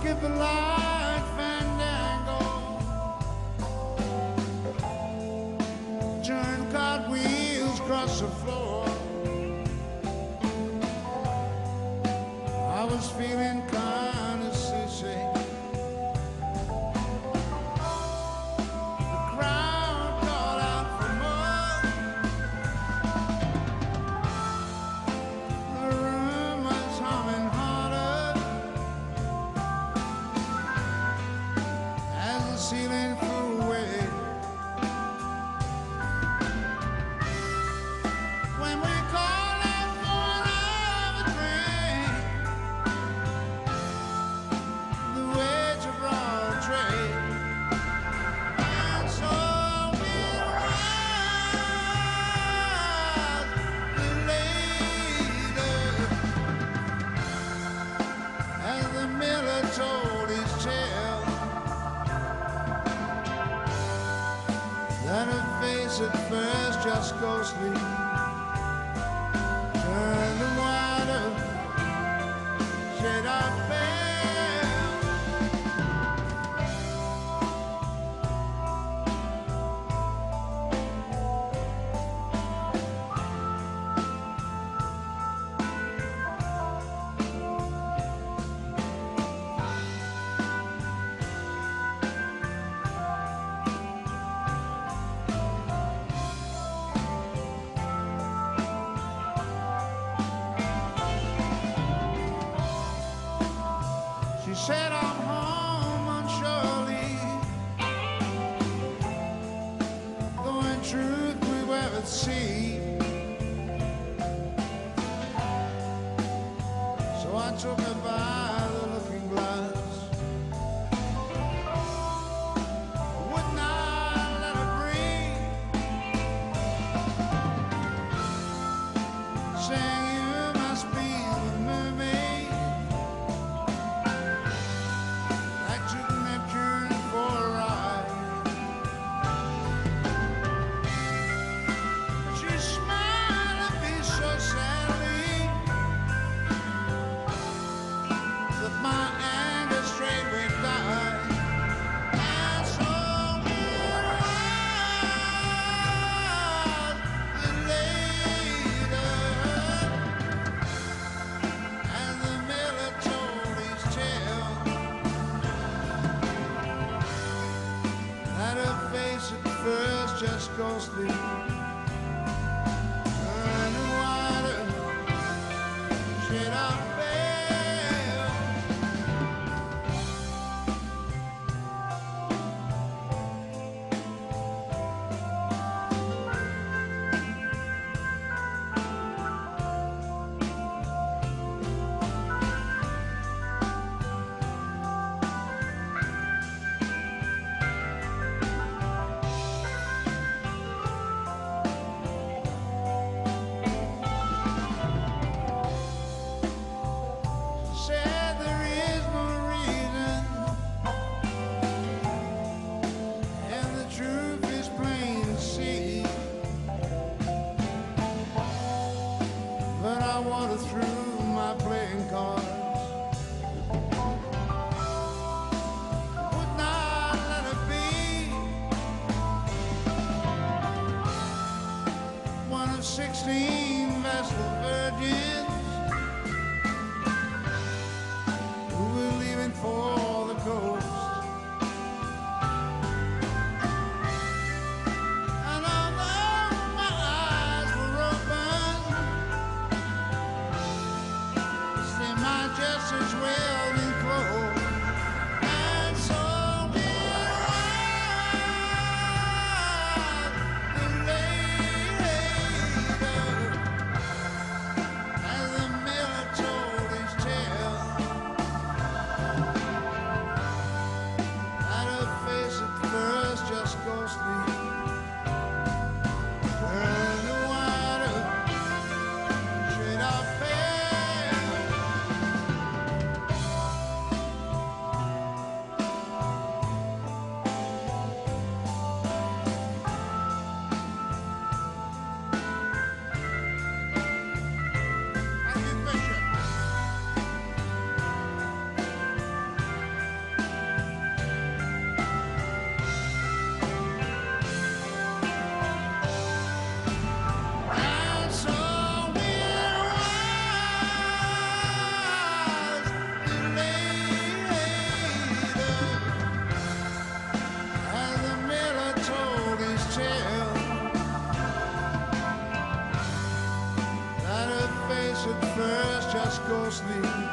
Skip the light. Turn cartwheels across the floor. I was feeling. sit fast, just go sleep. She said, I'm home on shore. Though in truth we were at sea. So I took a bite. just gonna sleep. costly.